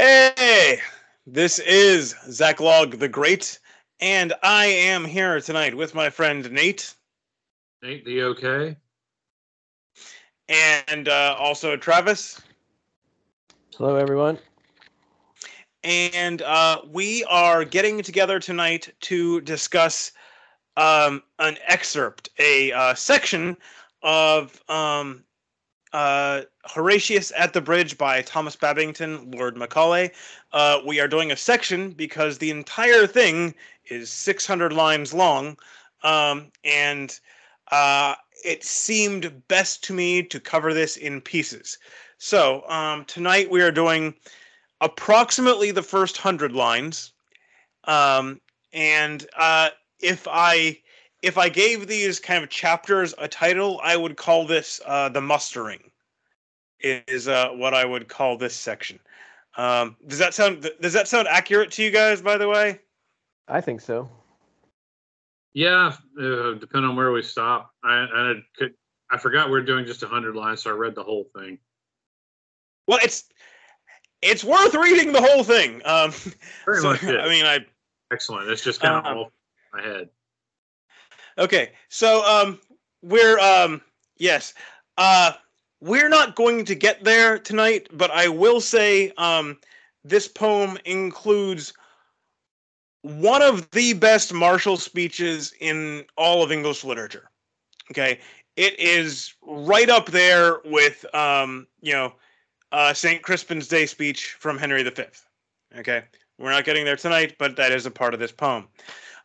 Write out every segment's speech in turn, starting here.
Hey, this is Zaklog the Great, and I am here tonight with my friend Nate Nate, the okay? and uh, also Travis. Hello, everyone. And uh, we are getting together tonight to discuss um, an excerpt, a uh, section of um, uh, Horatius at the Bridge by Thomas Babington, Lord Macaulay. Uh, we are doing a section because the entire thing is 600 lines long, um, and uh, it seemed best to me to cover this in pieces. So um, tonight we are doing approximately the first hundred lines, um, and uh, if I if I gave these kind of chapters a title, I would call this uh, the mustering. Is uh, what I would call this section. Um, does that sound does that sound accurate to you guys? By the way, I think so. Yeah, uh, depending on where we stop. I, I could. I forgot we are doing just hundred lines, so I read the whole thing. well, it's it's worth reading the whole thing. Um, Very so, much it. I mean, I Excellent. It's just kind of Um, off my head. Okay, so um, we're um, yes, uh, we're not going to get there tonight, but I will say um, this poem includes one of the best martial speeches in all of English literature. Okay, it is right up there with um, you know uh, Saint Crispin's Day speech from Henry V. Okay, we're not getting there tonight, but that is a part of this poem.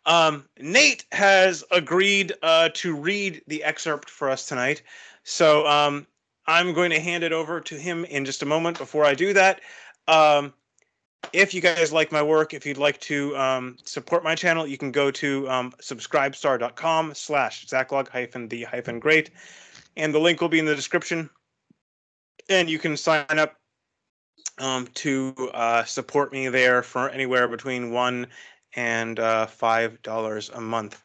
Um, Nate has agreed uh, to read the excerpt for us tonight. So um, I'm going to hand it over to him in just a moment. Before I do that, um, if you guys like my work, if you'd like to um, support my channel, you can go to um, subscribestar.com slash zaklog hyphen the hyphen great. And the link will be in the description. And you can sign up um, to uh, support me there for anywhere between one and uh, five dollars a month.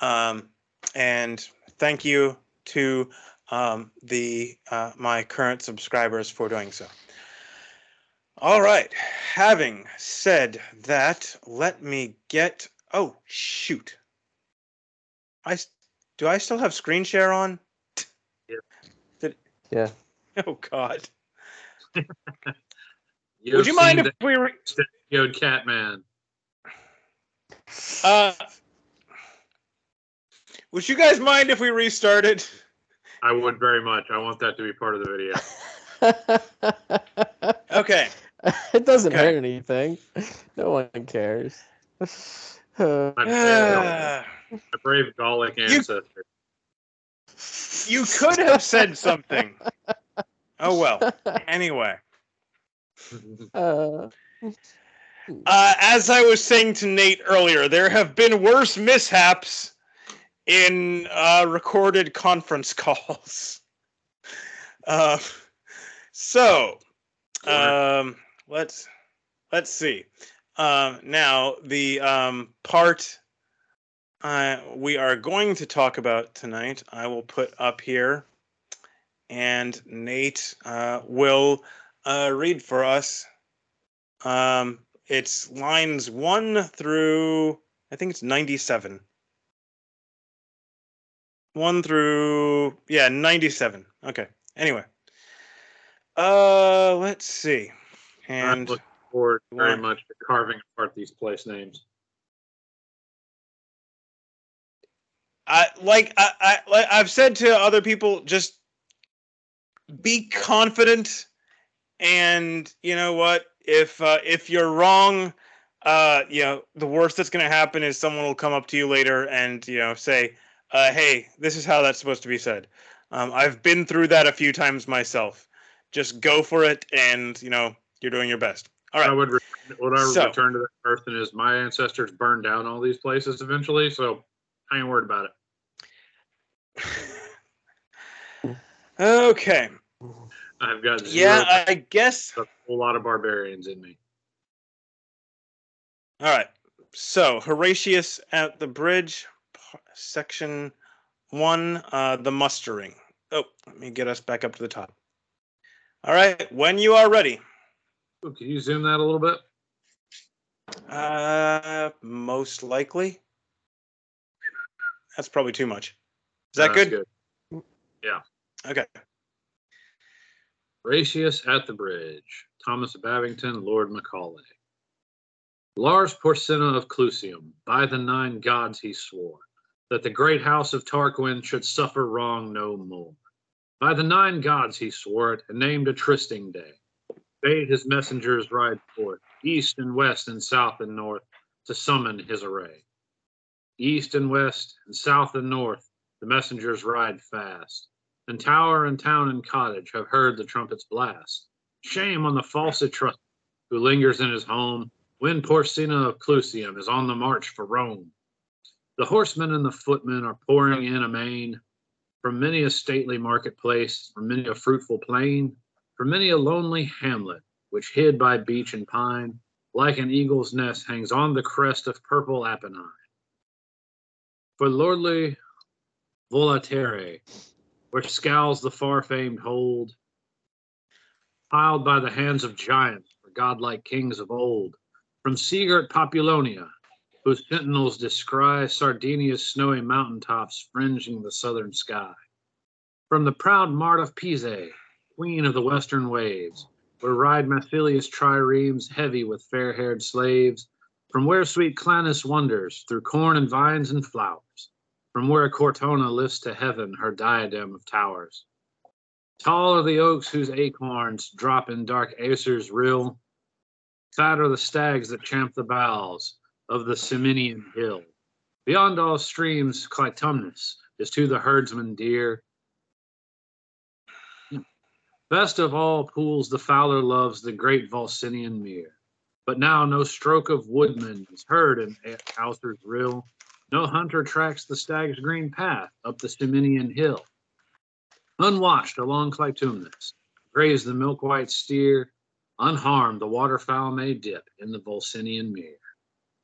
Um, and thank you to um, the uh, my current subscribers for doing so. All right. Having said that, let me get. Oh shoot! I s- do I still have screen share on? Yeah. Did, yeah. Oh God! Would you mind if we? Re- the Yoda Catman? Uh, would you guys mind if we restarted? I would very much. I want that to be part of the video. Okay. it doesn't Okay. hurt anything. No one cares. My, my brave Gallic ancestor. You could have said something. Oh well. Anyway, uh, uh, as I was saying to Nate earlier, there have been worse mishaps in uh, recorded conference calls. Uh, so, um, let's let's see. Um, now the um, part uh, we are going to talk about tonight, I will put up here, and Nate uh, will uh, read for us. Um, it's lines one through I think it's ninety-seven. One through yeah ninety-seven. Okay. Anyway, uh, let's see, And I'm looking forward very much to carving apart these place names. I like I, I like I've said to other people, just be confident, and you know what? If uh, if you're wrong, uh, you know the worst that's going to happen is someone will come up to you later and you know say, uh, "Hey, this is how that's supposed to be said." Um, I've been through that a few times myself. Just go for it, and you know you're doing your best. All right. I would re- would I So- return to the earth and as my ancestors burned down all these places eventually, so I ain't worried about it. okay. I've got Yeah, I guess. a whole lot of barbarians in me. All right. So Horatius at the bridge, section one, uh, the mustering. Oh, let me get us back up to the top. All right. When you are ready. Ooh, Can you zoom that a little bit? Uh, most likely. That's probably too much. Is that That's good? Okay. Horatius at the bridge. Thomas Babington, Lord Macaulay. Lars Porsena of Clusium, by the nine gods he swore, that the great house of Tarquin should suffer wrong no more. By the nine gods he swore it, and named a trysting day. Bade his messengers ride forth, east and west and south and north, to summon his array. East and west and south and north, the messengers ride fast. And tower and town and cottage have heard the trumpet's blast. Shame on the false Etruscan who lingers in his home when Porsena of Clusium is on the march for Rome. The horsemen and the footmen are pouring in amain from many a stately marketplace, from many a fruitful plain, from many a lonely hamlet, which hid by beech and pine, like an eagle's nest hangs on the crest of purple Apennine. For lordly Volaterrae, where scowls the far famed hold, piled by the hands of giants for godlike kings of old, from seagirt Populonia, whose sentinels descry Sardinia's snowy mountain tops fringing the southern sky. From the proud mart of Pisae, queen of the western waves, where ride Mathilius triremes heavy with fair-haired slaves, from where sweet Clanis wanders through corn and vines and flowers, from where Cortona lifts to heaven her diadem of towers. Tall are the oaks whose acorns drop in dark Auser's rill. Fat are the stags that champ the boughs of the Ciminian hill. Beyond all streams, Clitumnus is to the herdsman dear. Best of all pools, the fowler loves the great Volsinian mere. But now no stroke of woodman is heard in Auser's rill. No hunter tracks the stag's green path up the Ciminian hill. Unwatched along Clitumnus, graze the milk white steer. Unharmed, the waterfowl may dip in the Volsinian mere.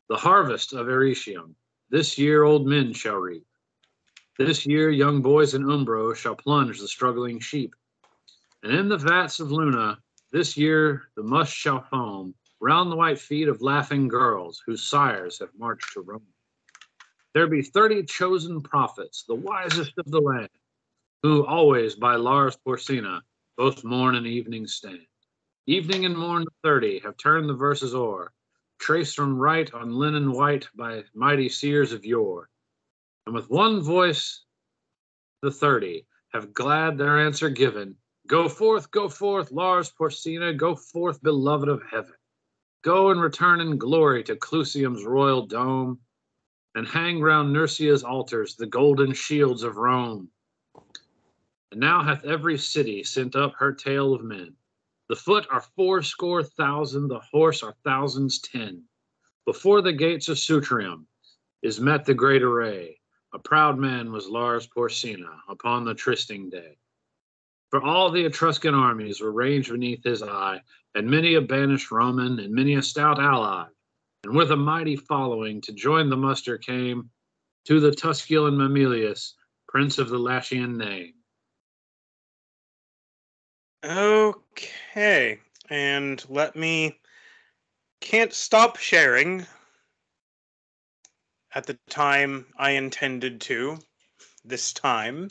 The harvest of Arretium, this year old men shall reap. This year young boys in Umbro shall plunge the struggling sheep. And in the vats of Luna, this year the must shall foam round the white feet of laughing girls whose sires have marched to Rome. There be thirty chosen prophets, the wisest of the land, who always by Lars Porsena both morn and evening stand. Evening and morn thirty have turned the verses o'er, traced from right on linen white by mighty seers of yore. And with one voice the thirty have glad their answer given. Go forth, go forth, Lars Porsena, go forth, beloved of heaven. Go and return in glory to Clusium's royal dome, and hang round Nurscia's altars the golden shields of Rome. And now hath every city sent up her tale of men. The foot are fourscore thousand, the horse are thousands ten. Before the gates of Sutrium is met the great array. A proud man was Lars Porsena upon the trysting day. For all the Etruscan armies were ranged beneath his eye, and many a banished Roman and many a stout ally, and with a mighty following to join the muster came to the Tusculan Mamilius, prince of the Latian name. Okay. And let me can't stop sharing at the time I intended to this time.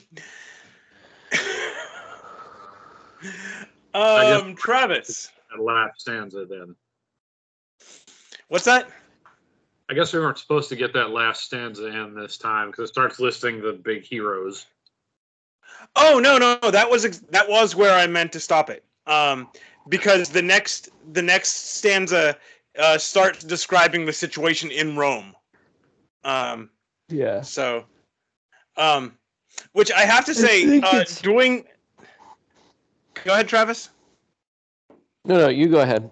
um Travis. That last stanza then. What's that? I guess we weren't supposed to get that last stanza in this time because it starts listing the big heroes. Oh no, no, no, that was ex- that was where I meant to stop it. Um, because the next the next stanza uh, starts describing the situation in Rome. Um, Yeah. so, um, which I have to say, uh, doing. Go ahead, Travis. No, no, you go ahead.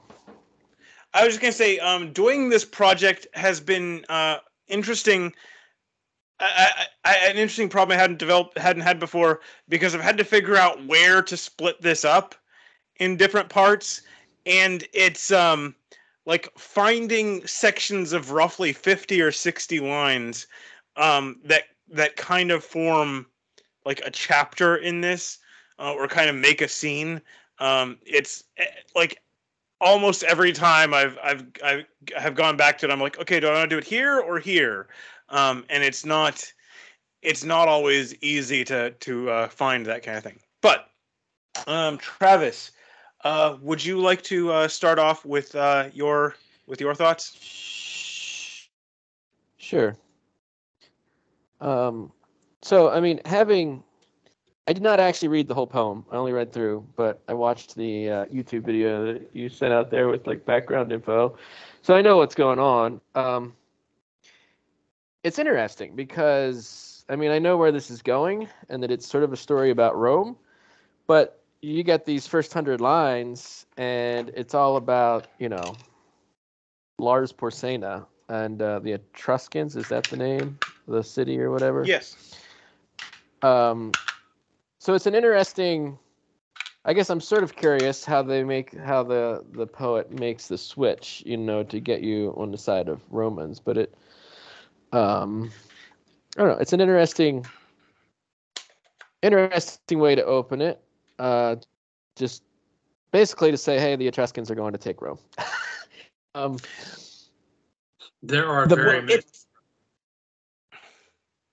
I was just gonna say, um, doing this project has been uh, interesting. I, I, I, an interesting problem I hadn't developed, hadn't had before, because I've had to figure out where to split this up in different parts, and it's um, like finding sections of roughly fifty or sixty lines um, that that kind of form like a chapter in this, uh, or kind of make a scene. Um, it's eh, like almost every time I've I've I have gone back to it, I'm like, okay, do I want to do it here or here? Um, and it's not it's not always easy to to uh, find that kind of thing. But um, Travis, uh, would you like to uh, start off with uh, your with your thoughts? Sure. Um, so I mean, having I did not actually read the whole poem. I only read through, but I watched the uh, YouTube video that you sent out there with like background info, so I know what's going on. Um, it's interesting because I mean I know where this is going and that it's sort of a story about Rome, but you get these first hundred lines and it's all about you know Lars Porsena and uh, the Etruscans. Is that the name, the city or whatever? Yes. Um, so it's an interesting. I guess I'm sort of curious how they make how the the poet makes the switch, you know, to get you on the side of Romans. But it, um, I don't know. It's an interesting, interesting way to open it. Uh, just basically to say, hey, the Etruscans are going to take Rome. um, There are The- very many. It,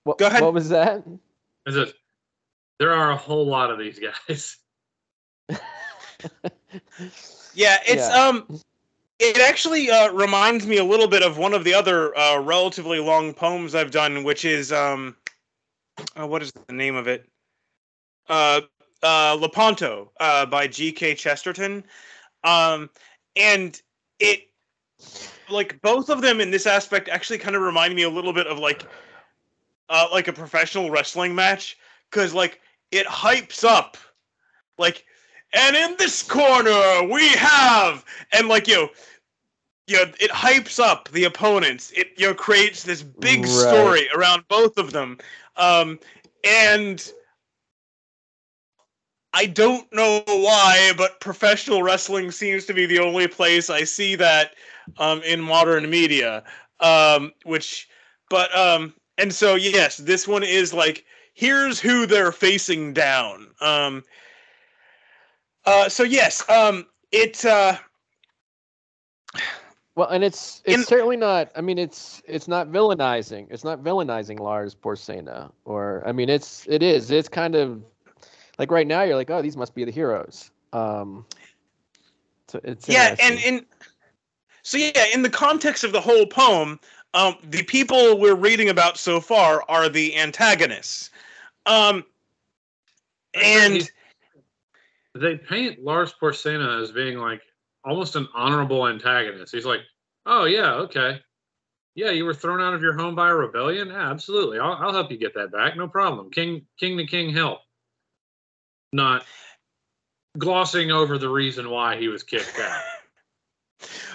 what, Go ahead. What was that? Is it? There are a whole lot of these guys. yeah, it's Yeah. um it actually uh, reminds me a little bit of one of the other uh, relatively long poems I've done, which is um, uh, what is the name of it? Uh, uh, Lepanto uh, by G.K. Chesterton, um, and it like both of them in this aspect actually kind of remind me a little bit of like uh, like a professional wrestling match because like it hypes up like and in this corner we have and like you know, you know, it hypes up the opponents it you know creates this big Right. story around both of them um and I don't know why, but professional wrestling seems to be the only place I see that um, in modern media. Um, which, but um, and so yes, this one is like here's who they're facing down. Um, uh, so yes, um, it uh, Well, and it's it's In- certainly not. I mean, it's it's not villainizing. It's not villainizing Lars Porsena, or I mean, it's it is. It's kind of like right now you're like, oh, these must be the heroes. Um, so it's yeah, and in so yeah, in the context of the whole poem, um, the people we're reading about so far are the antagonists. Um, and They paint Lars Porsena as being like almost an honorable antagonist. He's like, oh yeah, okay, yeah, you were thrown out of your home by a rebellion. Yeah, absolutely, I'll, I'll help you get that back. No problem. King, king to king, help. Not glossing over the reason why he was kicked out.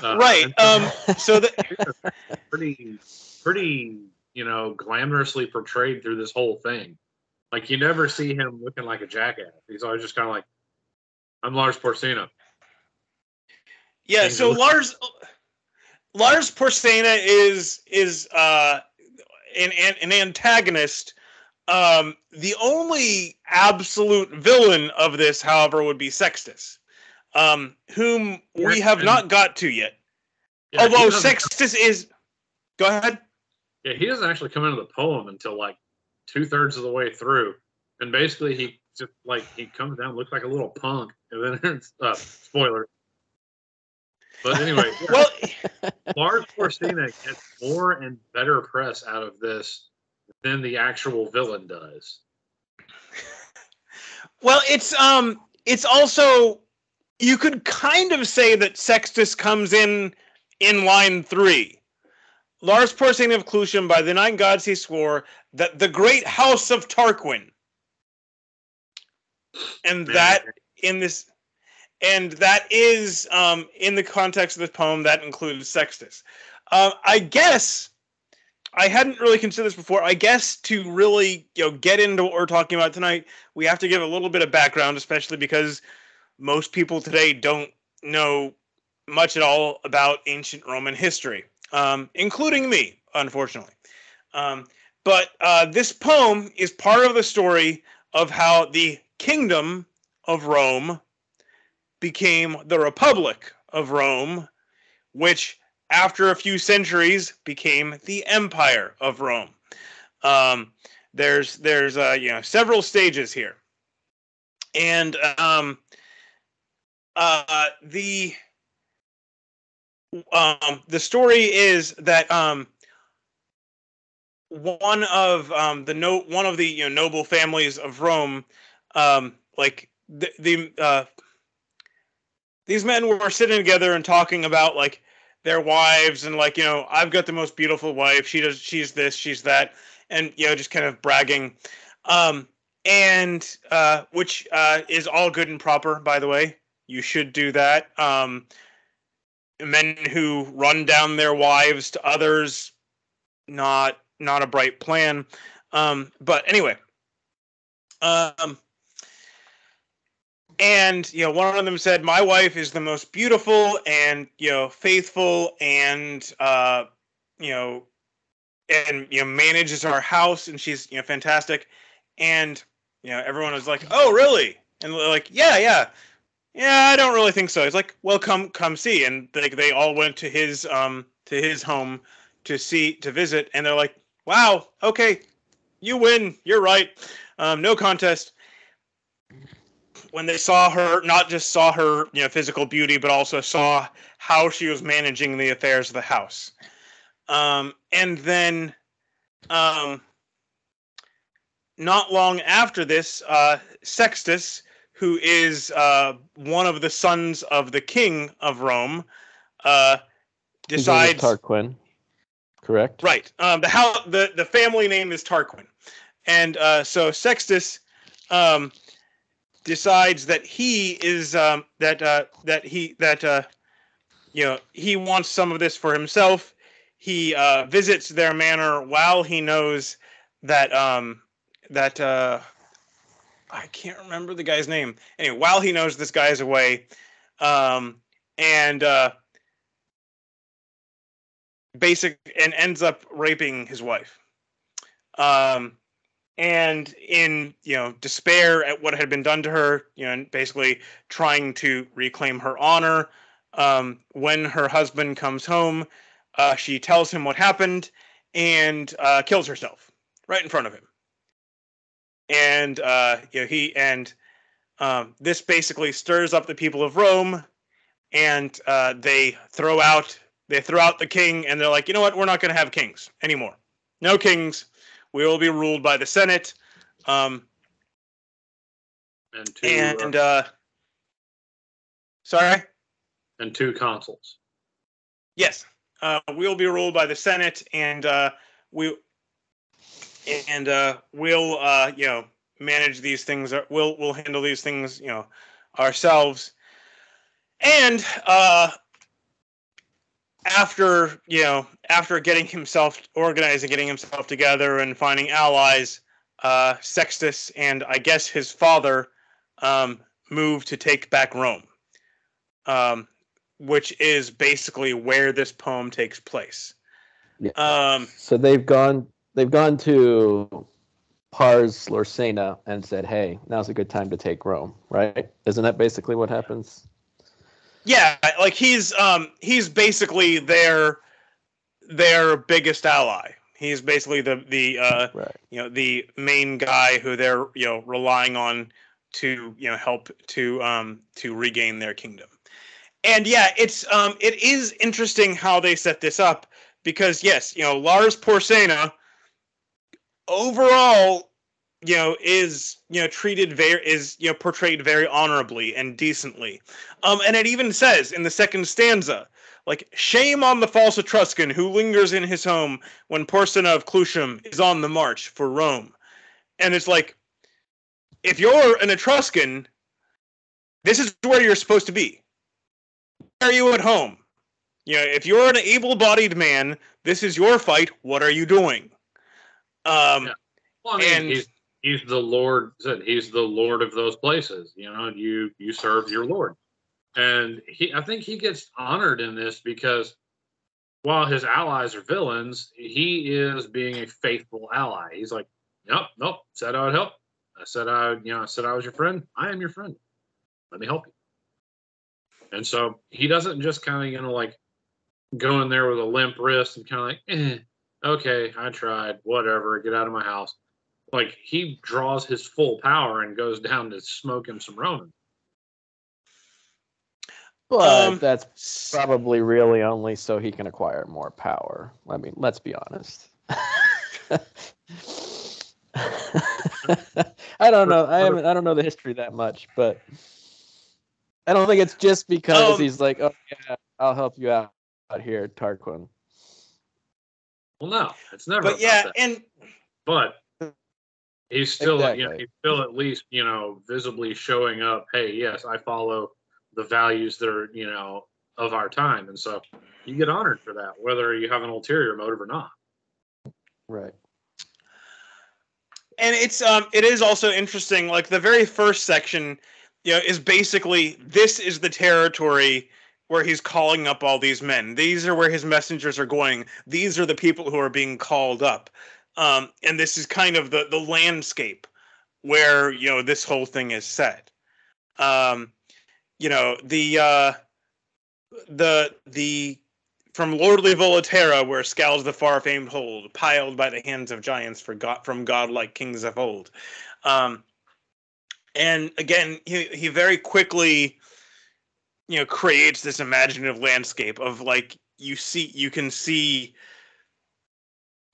Uh, right. Um, so that pretty pretty you know glamorously portrayed through this whole thing like you never see him looking like a jackass he's always just kind of like i'm lars porcino yeah, so Lars Lars Porsena is is uh, an, an an antagonist. Um, the only absolute villain of this, however, would be Sextus, um, whom we have not got to yet. Yeah, Although Sextus is, go ahead. yeah he doesn't actually come into the poem until like two-thirds of the way through. And basically he just like he comes down looks like a little punk and then it's uh spoiler. But anyway Well, Lars Porsena gets more and better press out of this than the actual villain does. Well, it's um, it's also you could kind of say that Sextus comes in in line three. Lars Porsena of Clusium, by the nine gods he swore that the great house of Tarquin, and that in this, and that is um in the context of the poem that includes Sextus. Uh, I guess I hadn't really considered this before. I guess to really you know get into what we're talking about tonight, we have to give a little bit of background, especially because most people today don't know much at all about ancient Roman history, um, including me, unfortunately. Um, but uh, this poem is part of the story of how the kingdom of Rome became the Republic of Rome, which after a few centuries became the Empire of Rome. Um, there's there's uh, you know several stages here, and um, uh, the um, the story is that um, one of um, the no one of the you know, noble families of Rome, um, like the, the uh, these men were sitting together and talking about like their wives and like you know I've got the most beautiful wife. She does. She's this. She's that. And you know just kind of bragging, um, and uh, which uh, is all good and proper, by the way. You should do that. Men who run down their wives to others, not not a bright plan. Um, but anyway, um, and you know, one of them said, "My wife is the most beautiful and you know faithful and uh, you know, and you know manages our house, and she's you know fantastic." And you know, everyone was like, "Oh, really?" And like, "Yeah, yeah." Yeah, I don't really think so. He's like, "Well, come come see." And they they all went to his um to his home to see to visit, and they're like, "Wow, okay, you win. You're right. Um, no contest." When they saw her, not just saw her, you know, physical beauty, but also saw how she was managing the affairs of the house. Um, and then, um, not long after this, uh, Sextus, who is uh, one of the sons of the king of Rome, uh, decides. Tarquin, correct? Right. Um, the how the the family name is Tarquin, and uh, so Sextus um, decides that he is um, that uh, that he that uh, you know he wants some of this for himself. He uh, visits their manor while he knows that um, that uh, I can't remember the guy's name. Anyway, while he knows this guy's away, um, and uh, basic and ends up raping his wife. Um, and in you know despair at what had been done to her, you know, and basically trying to reclaim her honor. Um, when her husband comes home, uh, she tells him what happened and uh, kills herself right in front of him. And uh, you know he and um, this basically stirs up the people of Rome, and uh, they throw out they throw out the king, and they're like, you know what, we're not going to have kings anymore. No kings. We will be ruled by the Senate. Um, and two and uh, uh, sorry, and two consuls. yes, uh, we will be ruled by the Senate, and uh, we and uh, we'll uh, you know manage these things. uh, We'll we'll handle these things you know ourselves. And uh, after you know after getting himself organized and getting himself together and finding allies, uh, Sextus and I guess his father um, moved to take back Rome, um, which is basically where this poem takes place. Yeah. Um, So they've gone they've gone to Pars Lorsena and said, "Hey, now's a good time to take Rome." Right? Isn't that basically what happens? yeah, like he's um, he's basically their their biggest ally. He's basically the the uh, Right. you know the main guy who they're you know relying on to you know help to um to regain their kingdom and yeah it's um it is interesting how they set this up because yes you know lars porsena overall you know is you know treated very is you know portrayed very honorably and decently um and it even says in the second stanza like shame on the false etruscan who lingers in his home when Porsena of Clusium is on the march for Rome. And it's like, if you're an Etruscan, this is where you're supposed to be. Are you at home? You know, if you're an able-bodied man, this is your fight. What are you doing? Um, Yeah. Well, I mean, And- he's he's the lord. He's the lord of those places. You know, you you serve your lord, and he. I think he gets honored in this because while his allies are villains, he is being a faithful ally. He's like, nope, nope. Said I would help. I said I, you know, I said I was your friend. I am your friend. Let me help you. And so he doesn't just kind of, you know, like go in there with a limp wrist and kind of like, eh, okay, I tried, whatever, get out of my house. Like he draws his full power and goes down to smoke him some Roman. But Um, that's probably really only so he can acquire more power. I mean, let's be honest. I don't know. I haven't. I don't know the history that much, but I don't think it's just because Um, he's like, "Oh yeah, I'll help you out out here, Tarquin." Well, no, it's never. but about yeah, that. and but he's still, you know, he's still at least, you know, visibly showing up. Hey, yes, I follow the values that are, you know, of our time, and so you get honored for that, whether you have an ulterior motive or not. Right. and it's um it is also interesting like the very first section you know is basically this is the territory where he's calling up all these men. These are where his messengers are going. These are the people who are being called up. Um and this is kind of the the landscape where you know this whole thing is set. Um you know the uh the the from lordly Volaterra, where scowls the far famed hold, piled by the hands of giants for god, from godlike kings of old. Um, and again, he, he very quickly, you know, creates this imaginative landscape of like you see, you can see.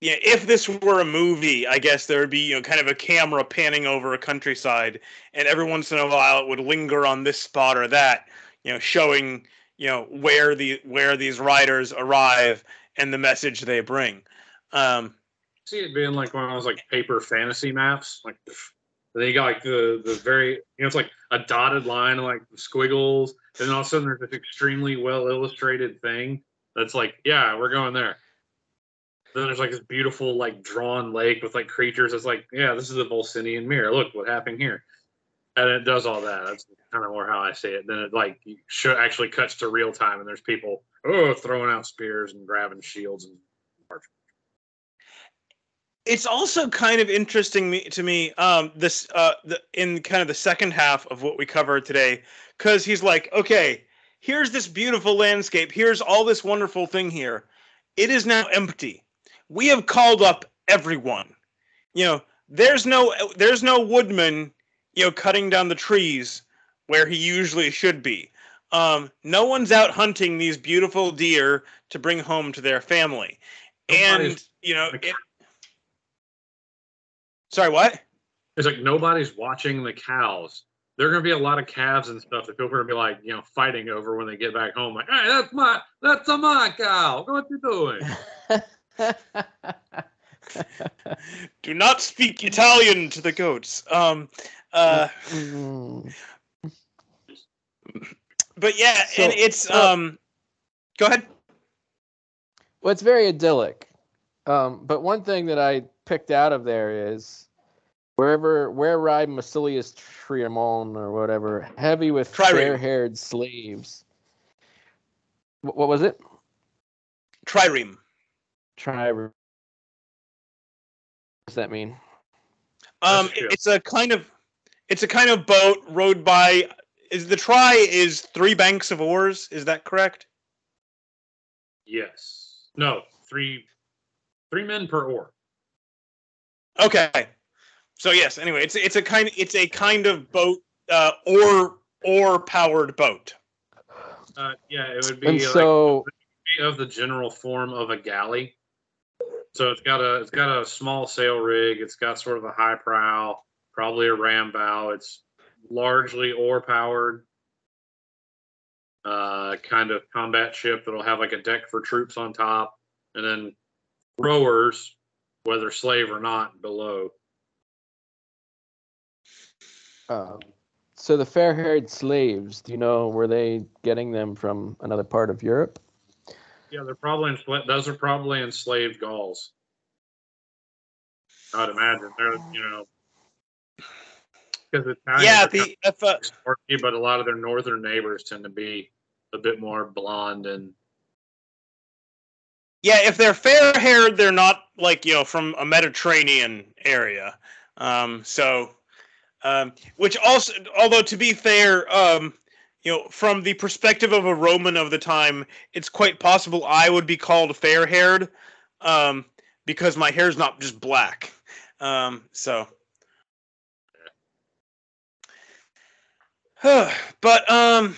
Yeah, if this were a movie, I guess there would be you know kind of a camera panning over a countryside, and every once in a while it would linger on this spot or that, you know, showing you know where the where these riders arrive and the message they bring. Um, See it being like one of those like paper fantasy maps, like they got like the the very, you know, it's like a dotted line, like squiggles, and then all of a sudden there's this extremely well illustrated thing that's like, yeah, we're going there. Then there's like this beautiful like drawn lake with like creatures. It's like, yeah, this is the Volsinian mirror. Look what happened here, and it does all that. That's kind of more how I see it. Then it like actually cuts to real time, and there's people oh throwing out spears and grabbing shields and it's also kind of interesting me, to me um, this uh, the, in kind of the second half of what we covered today because he's like okay here's this beautiful landscape. Here's all this wonderful thing here. It is now empty. We have called up everyone. You know there's no there's no woodman you know cutting down the trees where he usually should be. Um, no one's out hunting these beautiful deer to bring home to their family. And you know it, sorry what It's like nobody's watching the cows. There are gonna be a lot of calves and stuff that people are gonna be like, you know, fighting over when they get back home. Like, hey, that's my that's a my cow. What you doing? do not speak Italian to the goats. Um, uh, but yeah, So- and it's so- um, go ahead. Well, it's very idyllic. Um, but one thing that I picked out of there is wherever where ride Massilius Triamon or whatever, heavy with fair-haired slaves. Wh- What was it? Trireme. Try. What does that mean? Um, That's it's a kind of it's a kind of boat rowed by. Is the try is three banks of oars? Is that correct? Yes. No, three three men per oar. Okay. So yes. Anyway, it's it's a kind it's a kind of boat, uh, or or powered boat. Uh, yeah, it would be And like so, of the general form of a galley. So it's got a it's got a small sail rig. It's got sort of a high prow, probably a ram bow. It's largely oar powered. Uh, kind of combat ship that'll have like a deck for troops on top, and then rowers, whether slave or not, below. Um, so the fair-haired slaves. Do you know were they getting them from another part of Europe? Yeah, they're probably enslaved. Those are probably enslaved Gauls. I'd imagine they're you know because Italians yeah. are kind The if, uh, of but a lot of their northern neighbors tend to be a bit more blonde and Yeah, if they're fair haired, they're not like you know from a Mediterranean area. Um, so, um, which also, although to be fair, um, you know, from the perspective of a Roman of the time, it's quite possible I would be called fair haired um, because my hair's not just black. Um, so. but um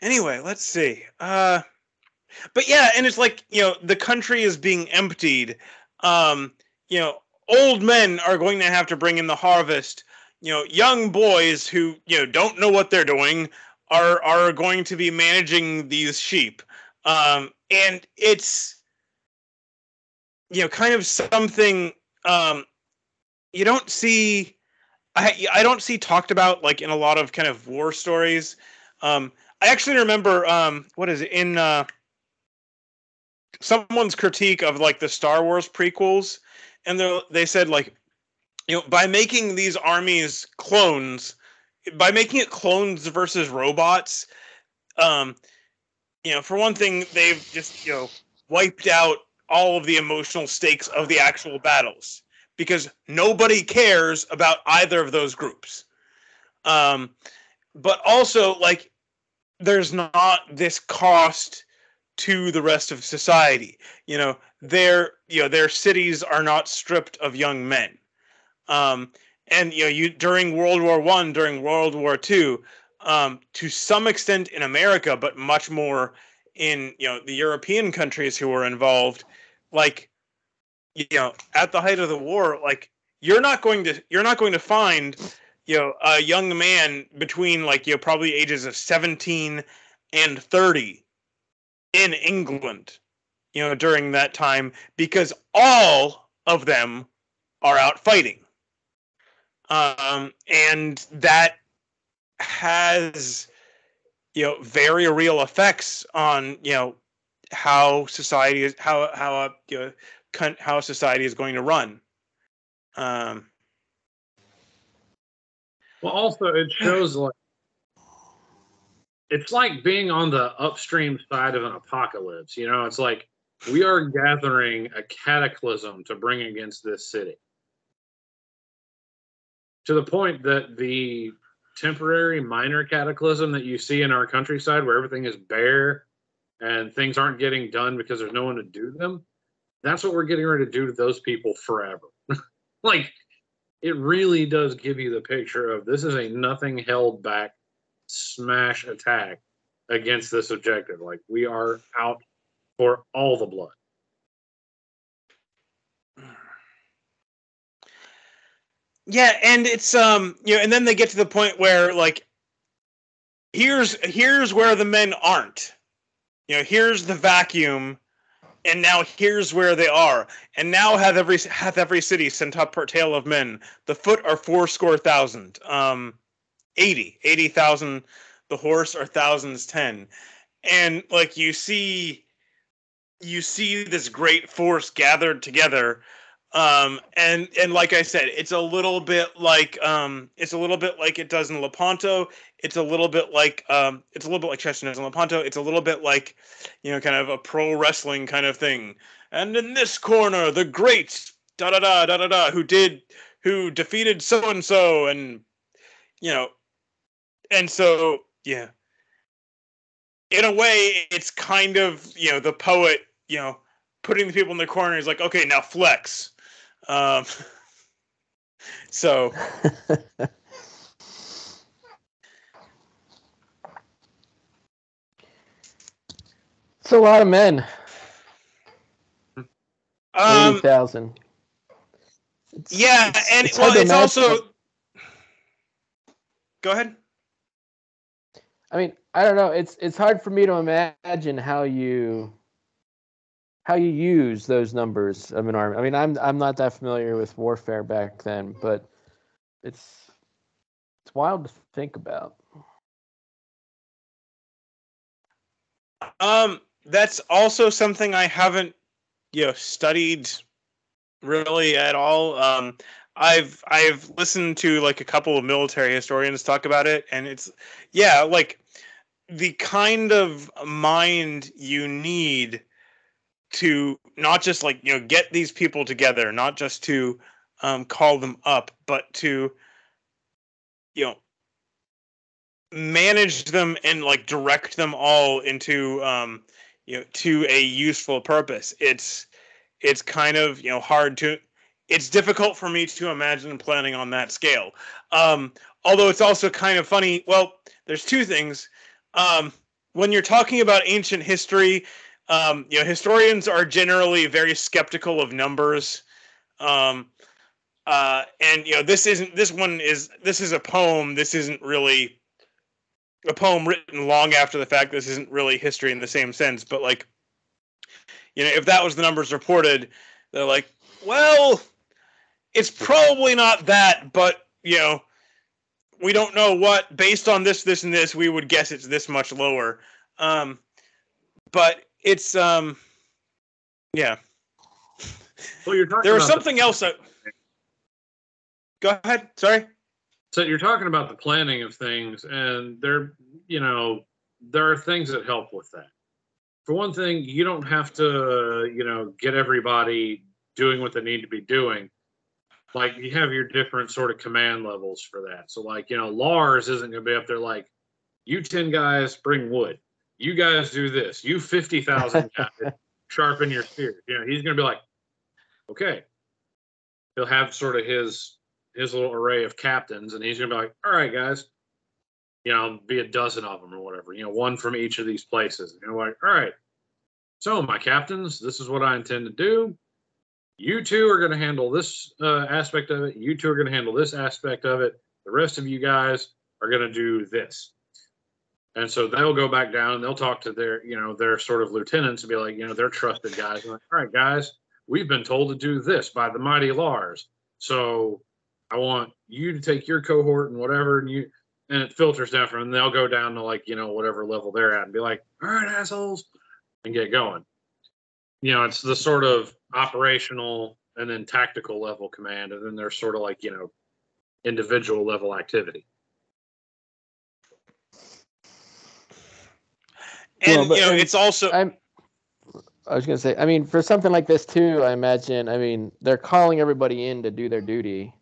anyway let's see uh but yeah and it's like you know the country is being emptied um you know old men are going to have to bring in the harvest you know young boys who you know don't know what they're doing are are going to be managing these sheep um and it's you know kind of something um you don't see I I don't see talked about like in a lot of kind of war stories. Um, I actually remember um, what is it in uh, someone's critique of like the Star Wars prequels, and they they said like you know by making these armies clones, by making it clones versus robots, um, you know for one thing they've just you know wiped out all of the emotional stakes of the actual battles because nobody cares about either of those groups. Um, but also, like, there's not this cost to the rest of society. You know, their you know their cities are not stripped of young men. Um, and you know, you during World War One, during World War Two, um, to some extent in America, but much more in you know the European countries who were involved, like you know at the height of the war like you're not going to you're not going to find you know a young man between like you know probably ages of 17 and 30 in England you know during that time because all of them are out fighting um and that has you know very real effects on you know how society is how how uh, you know how society is going to run. Um, well, also it shows like it's like being on the upstream side of an apocalypse. You know, it's like we are gathering a cataclysm to bring against this city. To the point that the temporary minor cataclysm that you see in our countryside where everything is bare and things aren't getting done because there's no one to do them that's what we're getting ready to do to those people forever. like, it really does give you the picture of this is a nothing held back smash attack against this objective. Like, we are out for all the blood. Yeah, and it's um you know, and then they get to the point where like here's here's where the men aren't. You know, here's the vacuum and now here's where they are. And now hath every hath every city sent up her tale of men. The foot are fourscore thousand. Um, eighty, eighty thousand. The horse are thousands ten. And like you see, you see this great force gathered together um, and and like I said, it's a little bit like um, it's a little bit like it does in Lepanto. It's a little bit like um, it's a little bit like does in Lepanto. It's a little bit like you know, kind of a pro wrestling kind of thing. And in this corner, the great da da da da da da who did who defeated so and so, and you know, and so yeah. In a way, it's kind of you know the poet you know putting the people in the corner is like okay now flex um, so. it's a lot of men. Um, Eighty thousand. Yeah, it's, and it's well, it's also. Go ahead. I mean, I don't know. It's it's hard for me to imagine how you how you use those numbers of an army. I mean, I'm I'm not that familiar with warfare back then, but it's it's wild to think about. Um, that's also something I haven't, you know, studied really at all. Um, I've I've listened to like a couple of military historians talk about it, and it's yeah, like the kind of mind you need to not just like you know get these people together, not just to um, call them up, but to you know manage them and like direct them all into um, you know to a useful purpose. It's it's kind of you know hard to it's difficult for me to imagine planning on that scale. Um, although it's also kind of funny. Well, there's two things. Um, when you're talking about ancient history, um, you know, historians are generally very skeptical of numbers. Um, uh, and you know, this isn't this one is this is a poem. This isn't really a poem written long after the fact. This isn't really history in the same sense. But like, you know, if that was the numbers reported, they're like, well, it's probably not that, but you know, we don't know what based on this, this, and this, we would guess it's this much lower. Um, but it's um, yeah. Well, you're talking. There was something the, else. That... Go ahead. Sorry. So you're talking about the planning of things, and there, you know, there are things that help with that. For one thing, you don't have to, you know, get everybody doing what they need to be doing like you have your different sort of command levels for that. So like, you know, Lars isn't gonna be up there like, you 10 guys bring wood. You guys do this. You 50,000 guys sharpen your spear. You know, he's gonna be like, okay. He'll have sort of his his little array of captains, and he's gonna be like, all right, guys, you know, be a dozen of them or whatever, you know, one from each of these places. You know, like, all right, so my captains, this is what I intend to do you two are going to handle this uh, aspect of it. You two are going to handle this aspect of it. The rest of you guys are going to do this. And so they'll go back down and they'll talk to their, you know, their sort of lieutenants and be like, you know, they're trusted guys. Like, all right, guys, we've been told to do this by the mighty Lars. So I want you to take your cohort and whatever, and you, and it filters down from, and they'll go down to like, you know, whatever level they're at and be like, all right, assholes, and get going. You know, it's the sort of operational and then tactical level command, and then there's sort of like you know individual level activity. And Well, but- you know, and it's also I'm. I was gonna say. I mean, for something like this too, I imagine. I mean, they're calling everybody in to do their duty,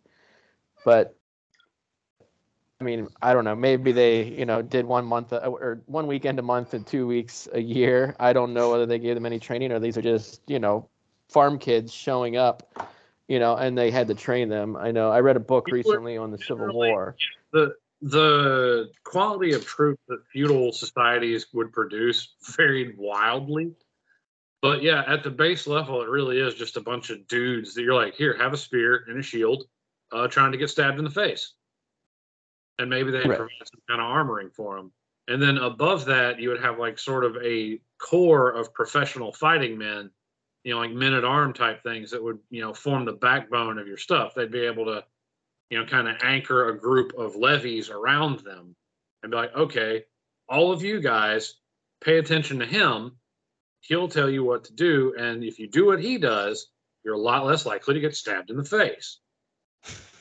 but I mean, I don't know. Maybe they, you know, did one month uh, or one weekend a month and two weeks a year. I don't know whether they gave them any training or these are just, you know, farm kids showing up, you know, and they had to train them. I know. I read a book You recently on the Civil generally- War. the the quality of troops that feudal societies would produce varied wildly. But yeah, at the base level, it really is just a bunch of dudes that you're like, here, have a spear and a shield, uh, trying to get stabbed in the face. And maybe they Right. provide some kind of armoring for them. And then above that, you would have like sort of a core of professional fighting men, you know, like men at arm type things that would, you know, form the backbone of your stuff. They'd be able to you know, kind of anchor a group of levies around them and be like, okay, all of you guys pay attention to him. He'll tell you what to do. And if you do what he does, you're a lot less likely to get stabbed in the face.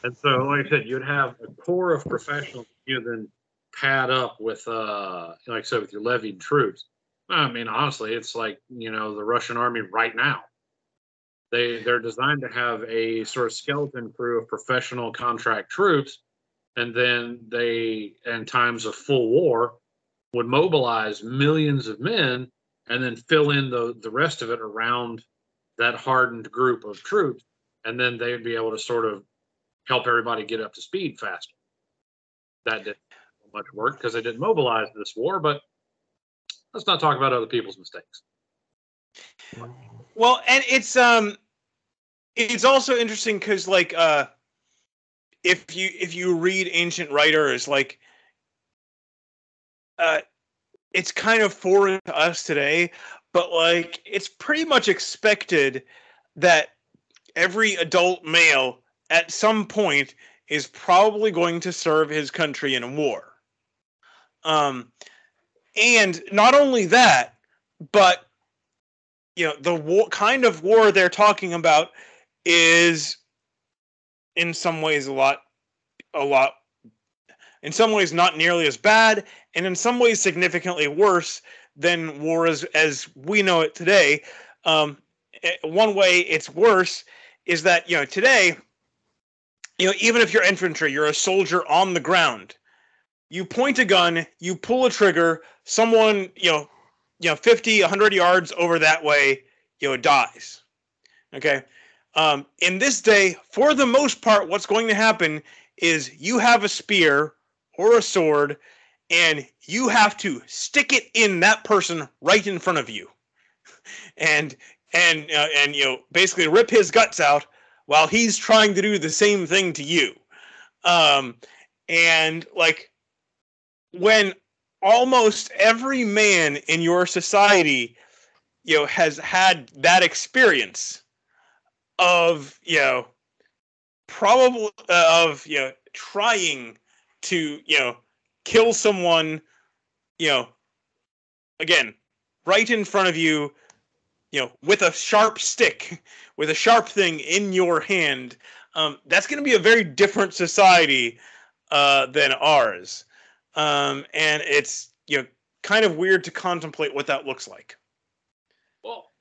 And so, like I said, you'd have a core of professionals you then pad up with, uh, like I said, with your levied troops. I mean, honestly, it's like, you know, the Russian army right now they they're designed to have a sort of skeleton crew of professional contract troops and then they in times of full war would mobilize millions of men and then fill in the the rest of it around that hardened group of troops and then they'd be able to sort of help everybody get up to speed faster. That didn't much work because they didn't mobilize this war but let's not talk about other people's mistakes mm-hmm. Well, and it's um, it's also interesting because like uh, if you if you read ancient writers, like uh, it's kind of foreign to us today, but like it's pretty much expected that every adult male at some point is probably going to serve his country in a war. Um, and not only that, but you know the war kind of war they're talking about is in some ways a lot a lot in some ways not nearly as bad and in some ways significantly worse than war as, as we know it today. Um, eh, one way it's worse is that you know today you know even if you're infantry you're a soldier on the ground. You point a gun, you pull a trigger, someone, you know, you know, 50, 100 yards over that way, you know, dies. Okay. Um, in this day, for the most part, what's going to happen is you have a spear or a sword, and you have to stick it in that person right in front of you, and and uh, and you know basically rip his guts out while he's trying to do the same thing to you. Um, and like when almost every man in your society you know has had that experience of you know probably uh, of you know trying to you know kill someone you know again right in front of you you know with a sharp stick with a sharp thing in your hand um, that's going to be a very different society uh, than ours um, and it's you know kind of weird to contemplate what that looks like Well,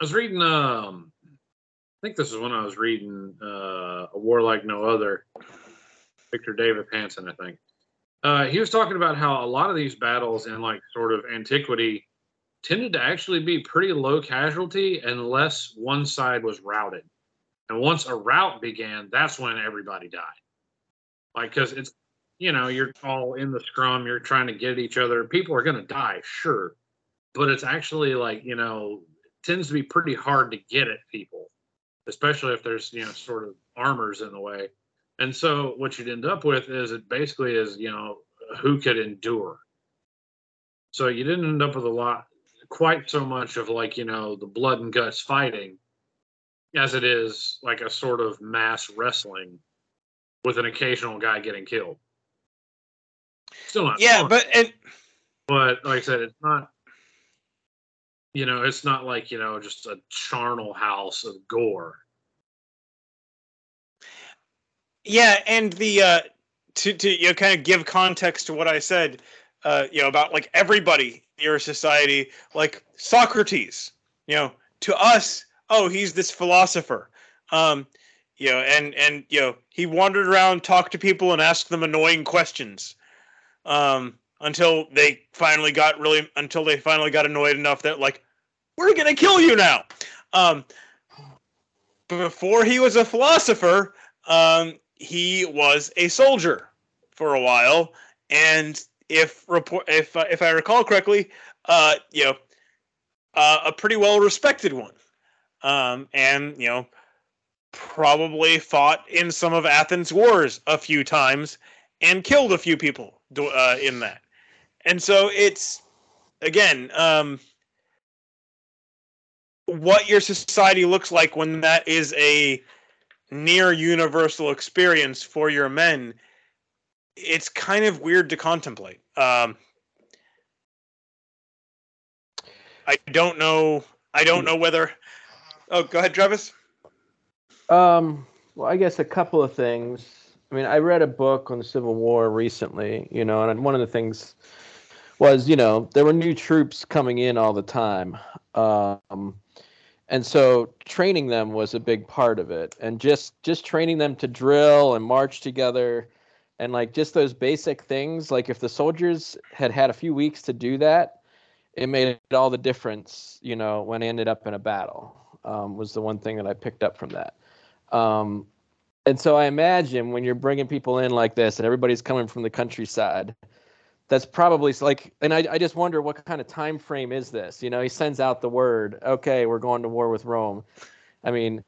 I was reading. Um, I think this is when I was reading uh, "A War Like No Other." Victor Davis Hanson, I think. Uh, he was talking about how a lot of these battles in like sort of antiquity tended to actually be pretty low casualty unless one side was routed. And once a rout began, that's when everybody died. Like, because it's, you know, you're all in the scrum, you're trying to get at each other. People are going to die, sure. But it's actually like, you know, tends to be pretty hard to get at people, especially if there's, you know, sort of armors in the way. And so what you'd end up with is it basically is, you know, who could endure. So you didn't end up with a lot, quite so much of like, you know, the blood and guts fighting as it is like a sort of mass wrestling with an occasional guy getting killed. Still not yeah fun, but and but like I said, it's not you know, it's not like, you know, just a charnel house of gore. Yeah, and the uh, to to you know kind of give context to what I said, uh, you know about like everybody in your society, like Socrates, you know, to us, oh, he's this philosopher, um, you know, and and you know he wandered around, talked to people, and asked them annoying questions, um, until they finally got really until they finally got annoyed enough that like we're gonna kill you now. Um, before he was a philosopher, um, he was a soldier for a while, and if report if uh, if I recall correctly, uh, you know, uh, a pretty well respected one, um, and you know, probably fought in some of Athens' wars a few times and killed a few people uh, in that, and so it's again. Um, what your society looks like when that is a near universal experience for your men, it's kind of weird to contemplate. Um, I don't know. I don't know whether. Oh, go ahead, Travis. Um, well, I guess a couple of things. I mean, I read a book on the Civil War recently, you know, and one of the things was, you know, there were new troops coming in all the time. Um, and so training them was a big part of it and just just training them to drill and march together and like just those basic things like if the soldiers had had a few weeks to do that it made all the difference you know when it ended up in a battle um, was the one thing that i picked up from that um, and so i imagine when you're bringing people in like this and everybody's coming from the countryside that's probably like and I, I just wonder what kind of time frame is this? You know he sends out the word okay we're going to war with rome. I mean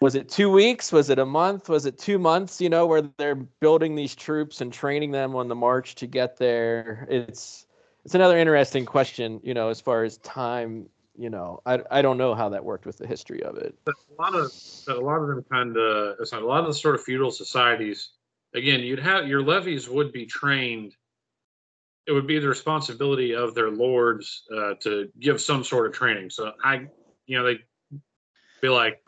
was it two weeks? Was it a month? Was it two months you know where they're building these troops and training them on the march to get there? It's it's another interesting question you know as far as time you know i, I don't know how that worked with the history of it But a lot of a lot of them kind of a lot of the sort of feudal societies. Again, you'd have your levies would be trained. It would be the responsibility of their lords uh, to give some sort of training. So I, you know, they be like,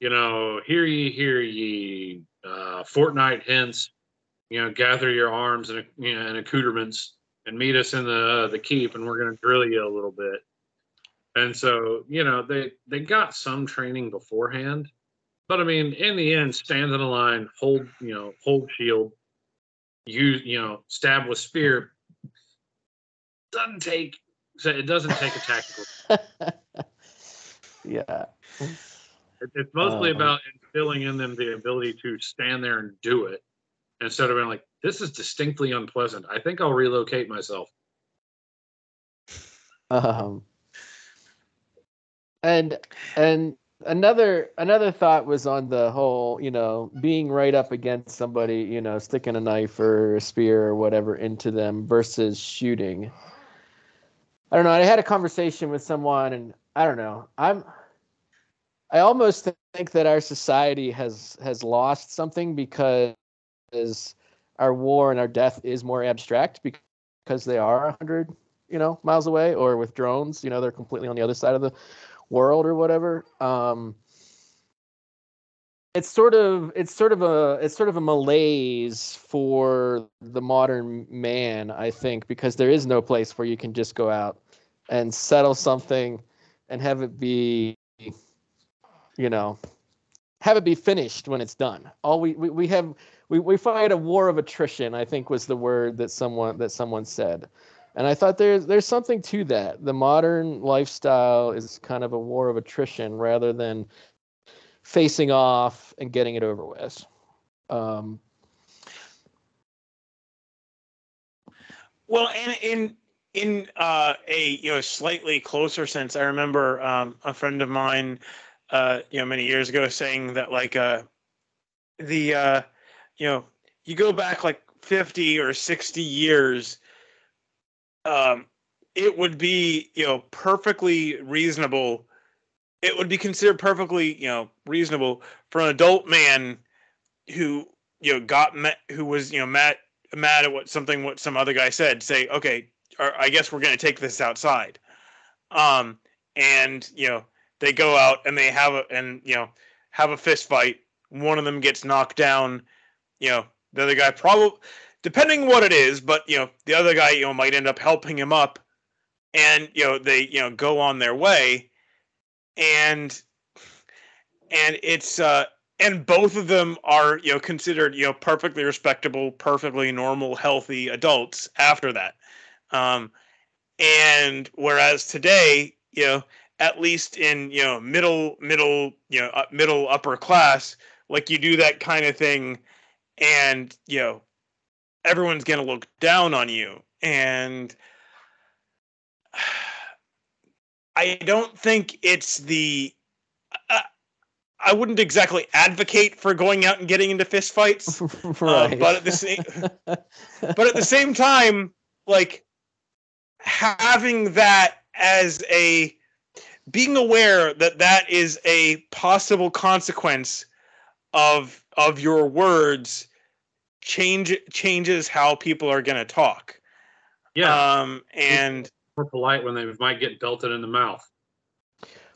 you know, hear ye, hear ye, uh, fortnight hence, you know, gather your arms and you know and accoutrements and meet us in the the keep, and we're going to drill you a little bit. And so, you know, they they got some training beforehand, but I mean, in the end, stand in a line, hold, you know, hold shield, use you know stab with spear doesn't take so it doesn't take a tactical yeah. It- It's mostly Um, about instilling in them the ability to stand there and do it instead of being like, this is distinctly unpleasant. I think I'll relocate myself. Um, and and another another thought was on the whole, you know, being right up against somebody, you know, sticking a knife or a spear or whatever into them versus shooting. I don't know. I had a conversation with someone, and I don't know. I'm. I almost think that our society has has lost something because our war and our death is more abstract because they are a hundred you know miles away or with drones you know they're completely on the other side of the world or whatever um it's sort of it's sort of a it's sort of a malaise for the modern man i think because there is no place where you can just go out and settle something and have it be you know have it be finished when it's done. All we we, we have we, we fight a war of attrition i think was the word that someone that someone said and I thought there's there's something to that. The modern lifestyle is kind of a war of attrition rather than facing off and getting it over with. Um, Well, and in in uh, a you know slightly closer sense, I remember um, a friend of mine, uh, you know, many years ago saying that like uh, the uh, you know you go back like fifty or sixty years, um, it would be you know perfectly reasonable. It would be considered perfectly you know reasonable for an adult man who you know got met, who was you know mad mad at what something what some other guy said say okay i guess we're going to take this outside. Um and you know they go out and they have a and you know have a fist fight. One of them gets knocked down. You know the other guy probably depending what it is but you know the other guy you know might end up helping him up and you know they you know go on their way and and it's uh and both of them are you know considered you know perfectly respectable perfectly normal healthy adults after that um and whereas today you know at least in you know middle middle you know uh, middle upper class like you do that kind of thing and you know everyone's going to look down on you and i don't think it's the uh, I wouldn't exactly advocate for going out and getting into fistfights, right. uh, but at the same but at the same time, like having that as a being aware that that is a possible consequence of of your words change changes how people are going to talk. Yeah, Um and more polite when they might get belted in the mouth.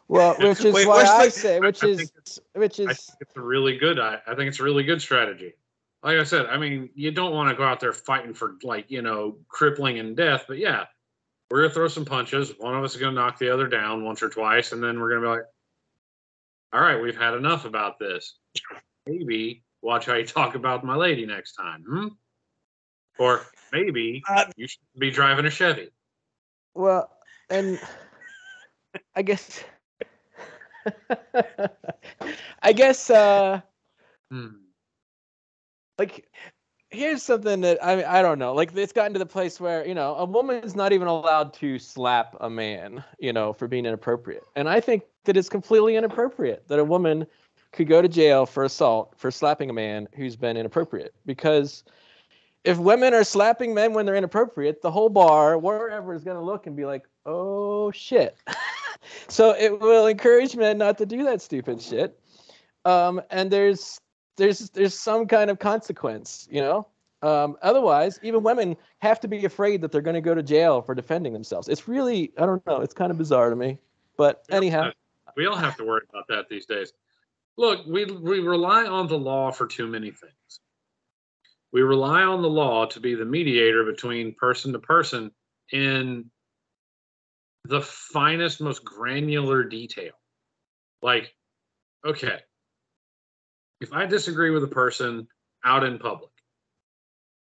well, which is Wait, why I the- say, which I is think which I is think it's a really good. I, I think it's a really good strategy. Like I said, I mean, you don't want to go out there fighting for like you know crippling and death, but yeah, we're gonna throw some punches. One of us is gonna knock the other down once or twice, and then we're gonna be like, "All right, we've had enough about this. Maybe watch how you talk about my lady next time, hmm? Or maybe Uh, you should be driving a Chevy." well, and I guess I guess uh Hmm. like here's something that I mean, I don't know. Like it's gotten to the place where, you know, a woman is not even allowed to slap a man, you know, for being inappropriate. And I think that it's completely inappropriate that a woman could go to jail for assault for slapping a man who's been inappropriate because if women are slapping men when they're inappropriate, the whole bar, wherever, is going to look and be like, oh shit. so it will encourage men not to do that stupid shit. Um, and there's there's there's some kind of consequence, you know. Um, otherwise, even women have to be afraid that they're going to go to jail for defending themselves. It's really I don't know. It's kind of bizarre to me. But anyhow, We all have to worry about that these days. Look, we we rely on the law for too many things. We rely on the law to be the mediator between person to person in the finest, most granular detail. Like, okay, if I disagree with a person out in public,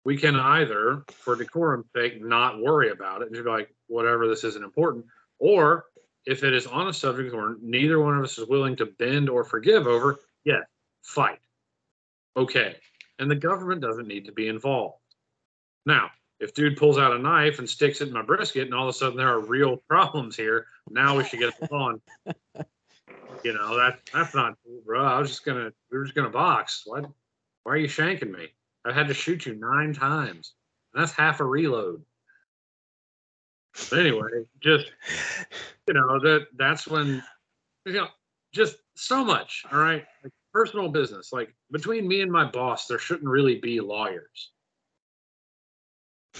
we can either, for decorum's sake, not worry about it and just be like, whatever, this isn't important. Or if it is on a subject where neither one of us is willing to bend or forgive over, yeah, fight. Okay. And the government doesn't need to be involved. Now, if dude pulls out a knife and sticks it in my brisket and all of a sudden there are real problems here, now we should get on. you know, that that's not bro. I was just gonna we were just gonna box. What why are you shanking me? I've had to shoot you nine times. That's half a reload. But anyway, just you know, that that's when you know, just so much. All right. Like personal business. Like between me and my boss, there shouldn't really be lawyers.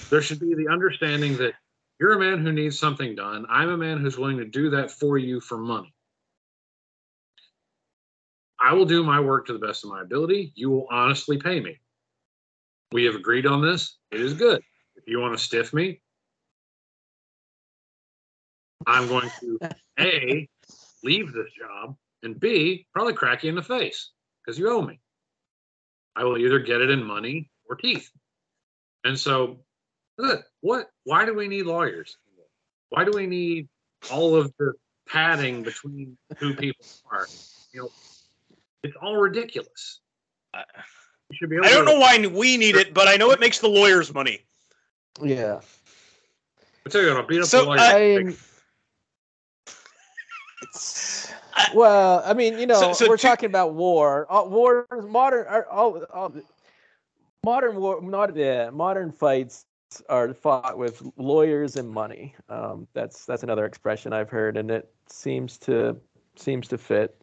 There should be the understanding that you're a man who needs something done. I'm a man who's willing to do that for you for money. I will do my work to the best of my ability. You will honestly pay me. We have agreed on this. It is good. If you want to stiff me, I'm going to A, leave this job, and B, probably crack you in the face because you owe me. I will either get it in money or teeth. And so, good. What? Why do we need lawyers? Why do we need all of the padding between two people? Are you know, it's all ridiculous. You should be able I don't to- know why we need it, but I know it makes the lawyers money. Yeah. I'll tell you what, I'll beat up So, the lawyer. Uh, I, well, I mean, you know, So- so we're two- talking about war. Uh, war, modern, are all, all, modern war, not yeah, modern fights are fought with lawyers and money. Um, that's that's another expression I've heard, and it seems to seems to fit.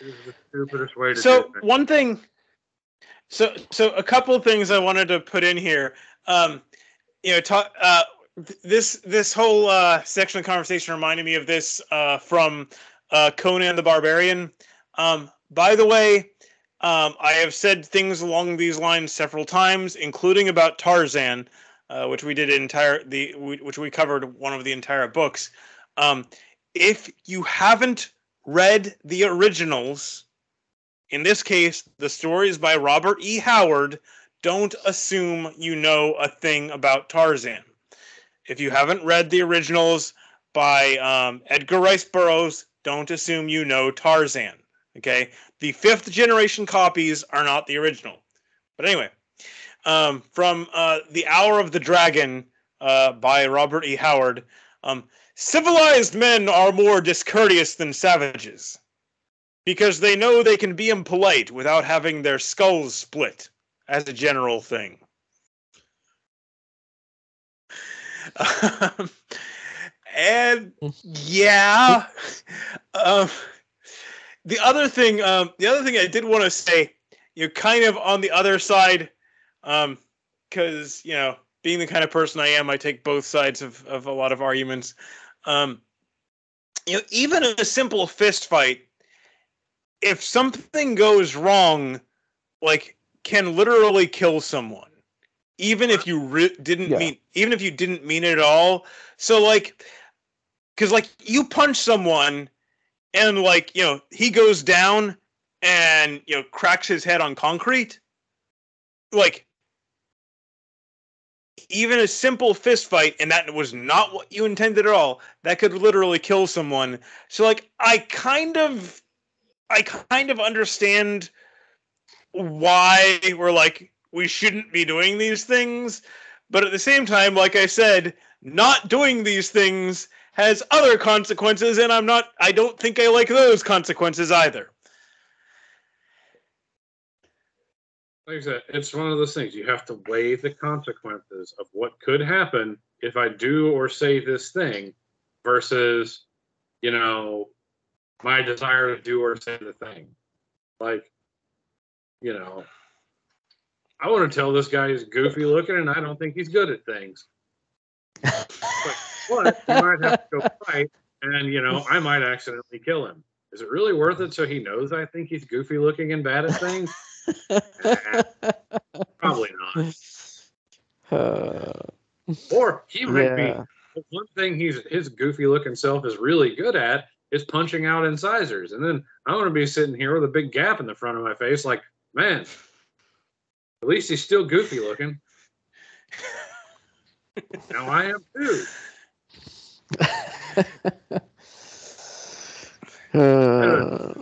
It is the stupidest way to So do one thing, so so a couple of things I wanted to put in here. Um, you know, talk. Uh, th- this this whole uh, section of conversation reminded me of this uh, from uh, Conan the Barbarian. Um, by the way, um, I have said things along these lines several times, including about Tarzan, uh, which we did entire the which we covered one of the entire books. Um, if you haven't read the originals, in this case, the stories by Robert E. Howard, don't assume you know a thing about Tarzan. If you haven't read the originals by um, Edgar Rice Burroughs, don't assume you know Tarzan. Okay, the fifth generation copies are not the original. But anyway, um, from uh, The Hour of the Dragon uh, by Robert E. Howard, um, civilized men are more discourteous than savages because they know they can be impolite without having their skulls split as a general thing. Um, and yeah, um, the other thing, um, the other thing I did want to say, you're kind of on the other side, because you know, being the kind of person I am, I take both sides of, of a lot of arguments. Um, you know, even a simple fist fight, if something goes wrong, like can literally kill someone, even if you re- didn't Yeah. mean, even if you didn't mean it at all. So like, because like you punch someone, and like you know he goes down and you know cracks his head on concrete, like. Even a simple fist fight, and that was not what you intended at all, that could literally kill someone. So, like, I kind of I kind of understand why we're like we shouldn't be doing these things, but at the same time, like I said, not doing these things has other consequences, and I'm not. I don't think I like those consequences either. like I said, it's one of those things you have to weigh the consequences of what could happen if I do or say this thing versus, you know, my desire to do or say the thing. Like, you know, I want to tell this guy he's goofy looking and I don't think he's good at things. But he might have to go fight and, you know, I might accidentally kill him. Is it really worth it so he knows I think he's goofy looking and bad at things? Probably not. Uh, Or he might be yeah. But one thing he's his goofy looking self is really good at is punching out incisors. And then I'm gonna be sitting here with a big gap in the front of my face, like, man, at least he's still goofy looking. now I am too. Uh,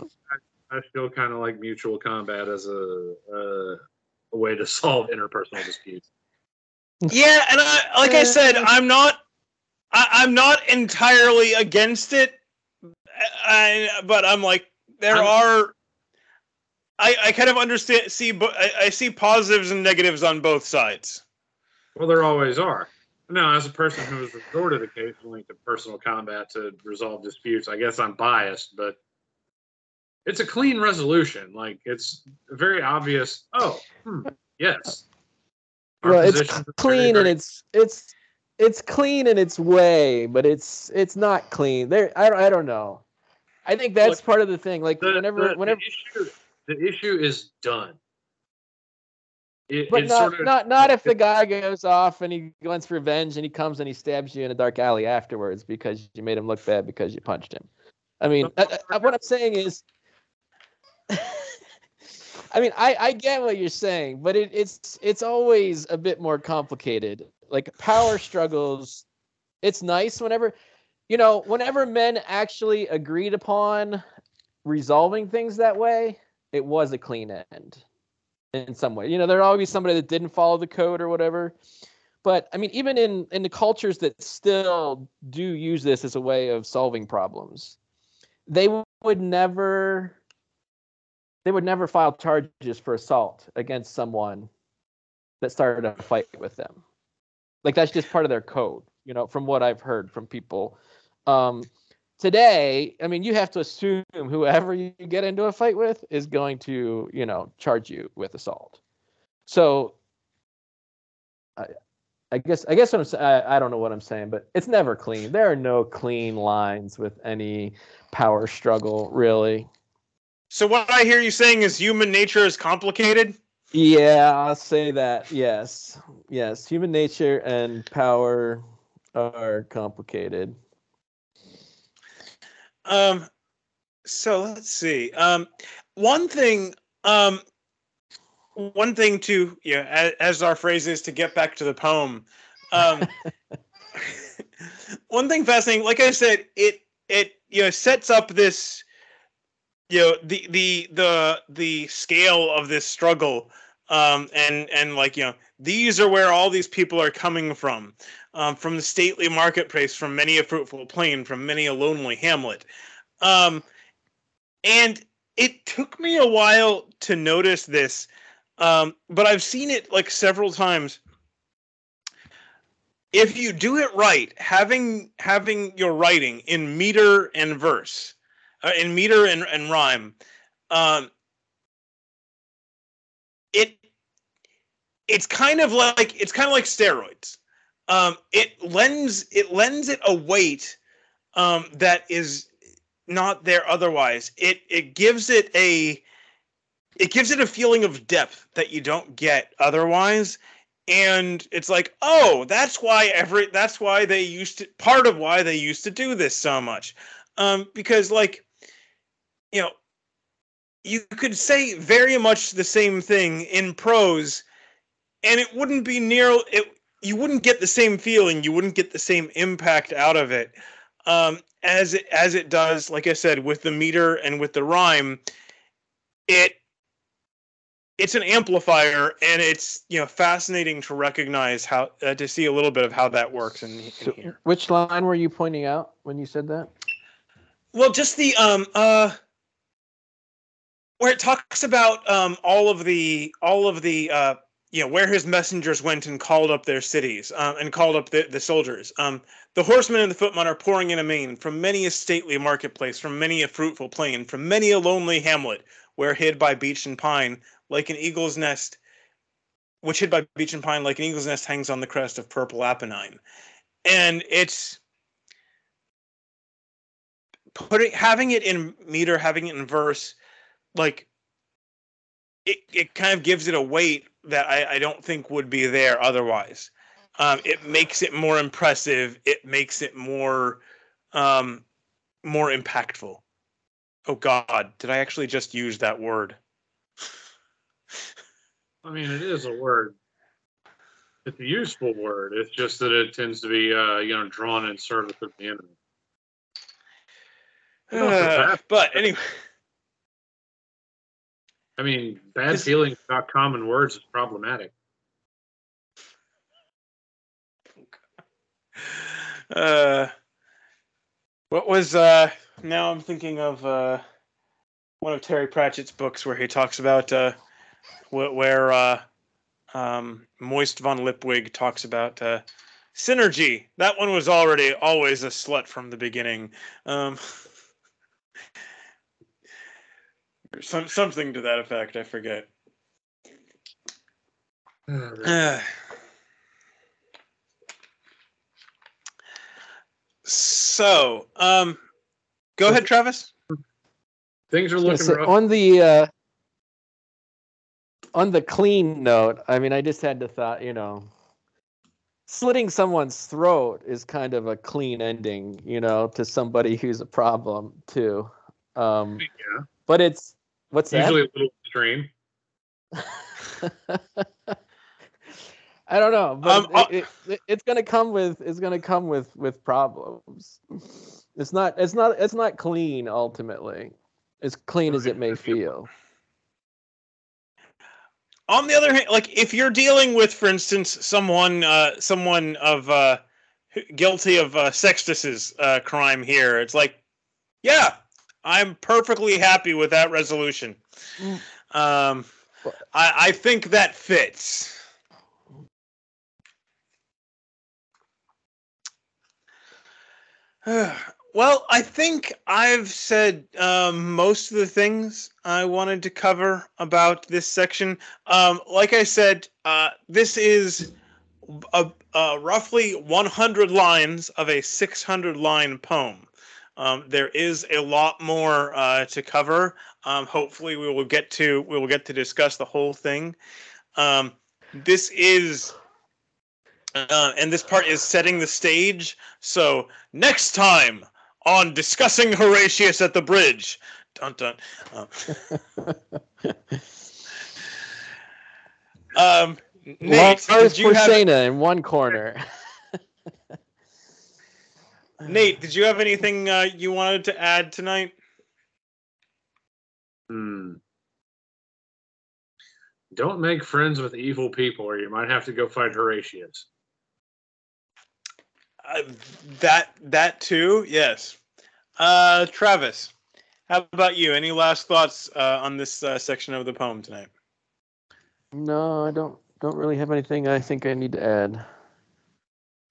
I still kind of like mutual combat as a, a a way to solve interpersonal disputes. Yeah, and I, like I said, I'm not, I, I'm not entirely against it. I, but I'm like, there I'm- are. I, I kind of understand. See, but I, I see positives and negatives on both sides. Well, there always are. Now, as a person who has resorted occasionally to personal combat to resolve disputes, I guess I'm biased, but it's a clean resolution. Like it's very obvious. Oh, hmm, yes. Our well, it's positions are very, clean and it's it's it's clean in its way, but it's it's not clean. There, I don't I don't know. I think that's Look, part of the thing. Like the, whenever the- whenever, the issue, the issue is done. It, but it's not sort of, not not if the guy goes off and he wants revenge and he comes and he stabs you in a dark alley afterwards because you made him look bad because you punched him. I mean, I, I- uh, uh, uh, what I'm saying is. I mean, I, I get what you're saying, but it, it's it's always a bit more complicated. Like power struggles, it's nice whenever, you know, whenever men actually agreed upon resolving things that way, it was a clean end in some way. You know, there'd always be somebody that didn't follow the code or whatever. But I mean, even in in the cultures that still do use this as a way of solving problems, they would never they would never file charges for assault against someone that started a fight with them. Like that's just part of their code, you know, from what I've heard from people. Um, today, I mean, you have to assume whoever you get into a fight with is going to, you know, charge you with assault. So, I, I guess, I guess what I'm I don't know what I'm saying, but it's never clean. There are no clean lines with any power struggle, really. So what I hear you saying is human nature is complicated. Yeah, I'll say that. Yes. Yes. Human nature and power are complicated. Um, so let's see. Um, one thing, um, one thing to yeah, as, as our phrase is to get back to the poem. Um, one thing fascinating, like I said, it it you know sets up this you know the the the the scale of this struggle um and and like you know these are where all these people are coming from um from the stately marketplace from many a fruitful plain from many a lonely hamlet. Um and it took me a while to notice this um but i've seen it like several times. If you do it right having having your writing in meter and verse uh, in meter and, and rhyme um it it's kind of like it's kind of like steroids um it lends it lends it a weight um that is not there otherwise. It it gives it a it gives it a feeling of depth that you don't get otherwise. And it's like oh that's why every that's why they used to part of why they used to do this so much. Um because like you know you could say very much the same thing in prose and it wouldn't be near it you wouldn't get the same feeling you wouldn't get the same impact out of it um as it as it does like i said with the meter and with the rhyme it it's an amplifier and it's you know fascinating to recognize how uh, to see a little bit of how that works in, in So, which line were you pointing out when you said that? Well, just the um uh where it talks about um all of the all of the uh know where his messengers went and called up their cities um, and called up the, the soldiers. Um the horsemen and the footmen are pouring in amain from many a stately marketplace from many a fruitful plain from many a lonely hamlet where hid by beech and pine like an eagle's nest which hid by beech and pine like an eagle's nest hangs on the crest of purple apennine. And it's putting having it in meter, having it in verse, like it, it kind of gives it a weight that I, I don't think would be there otherwise. Um, it makes it more impressive. It makes it more um, more impactful. Oh God, did I actually just use that word? I mean, it is a word. It's a useful word. It's just that it tends to be, uh, you know, drawn in service of the enemy. Uh, but anyway, I mean, bad This- feelings about common words is problematic. uh, what was uh? Now I'm thinking of uh, one of Terry Pratchett's books where he talks about uh, wh- where uh, um, Moist von Lipwig talks about uh, synergy. That one was already always a slut from the beginning. Um, some something to that effect. I forget. Uh, so, um, go ahead, Travis. Things are Yeah, looking so rough. on the uh, on the clean note, I mean, I just had to thought, you know, slitting someone's throat is kind of a clean ending, you know, to somebody who's a problem too. Um, yeah, but it's what's that? usually a little extreme. I don't know, but Um, uh- it, it, it's gonna come with it's gonna come with with problems. It's not it's not it's not clean ultimately, as clean as it may feel. On the other hand, like if you're dealing with, for instance, someone, uh, someone of uh, guilty of uh, Sextus's uh, crime here, it's like, yeah, I'm perfectly happy with that resolution. Um, I, I think that fits. well, I think I've said um, most of the things I wanted to cover about this section. Um, like I said, uh, this is a, a roughly 100 lines of a 600 line poem. Um, there is a lot more uh, to cover. Um, hopefully, we will get to we will get to discuss the whole thing. Um, this is, uh, and this part is setting the stage. So next time on discussing Horatius at the bridge, dun dun. Um, um, Nate, Lars did you have Porsena in one corner. Nate? Did you have anything uh, you wanted to add tonight? Hmm. Don't make friends with evil people, or you might have to go fight Horatius. Uh, that that too, yes. Uh, Travis, how about you? Any last thoughts uh, on this uh, section of the poem tonight? No, I don't don't really have anything I think I need to add.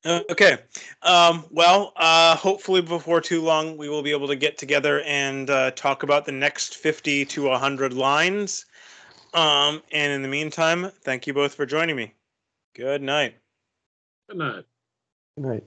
Uh, Okay. Um, well, uh, hopefully before too long, we will be able to get together and uh, talk about the next 50 to 100 lines. Um, and in the meantime, thank you both for joining me. Good night. Good night. Good night.